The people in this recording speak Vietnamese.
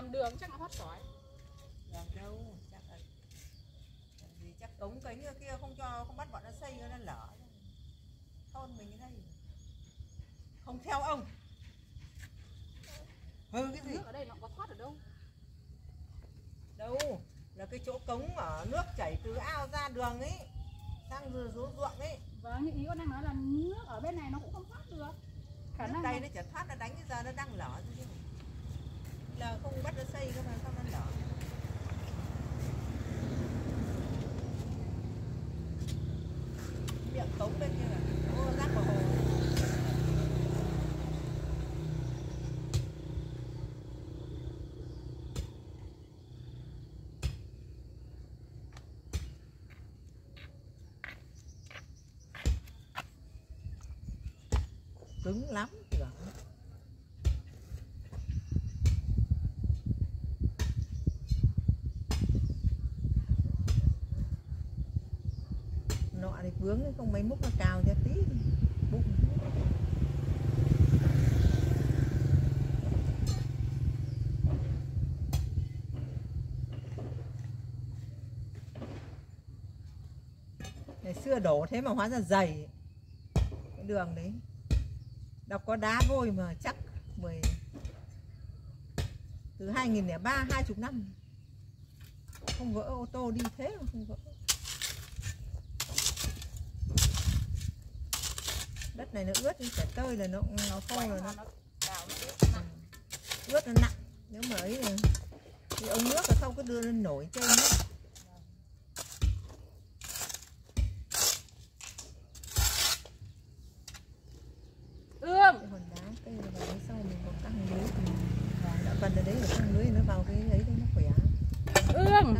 làm đường chắc nó thoát sỏi làm đâu chắc là gì chắc cống cánh ở kia không cho không bắt bọn nó xây nó lở thôn mình đây. Không theo ông. Hư cái gì? Nước ở đây nó có thoát ở đâu. Đâu là cái chỗ cống ở nước chảy từ ao ra đường ấy sang rồi xuống ruộng ấy. Vâng nhưng ý con đang nói là nước ở bên này nó cũng không thoát được. Khả nước năng đây là- nó chả thoát nó đánh giờ nó đang lở rồi chứ là không bắt nó xây cơ mà sao nó lở miệng cống bên kia là ô rác vào hồ cứng lắm kìa nọ thì vướng không mấy múc nó cao cho tí. Bụng. Ngày xưa đổ thế mà hóa ra dày. Cái đường đấy đọc có đá vôi mà chắc 10 từ 2003 20 năm. Không vỡ ô tô đi thế mà không vỡ. Đất này nó ướt thì phải tơi là nó nó khô rồi nó nó ướt nó nặng nếu mà ấy thì, ống nước là không có đưa lên nổi trên nước ương cái hòn đá cây vào đấy sau mình có căng lưới thì đã cần ở đấy là căng lưới nó vào cái ấy đấy nó khỏe. Ương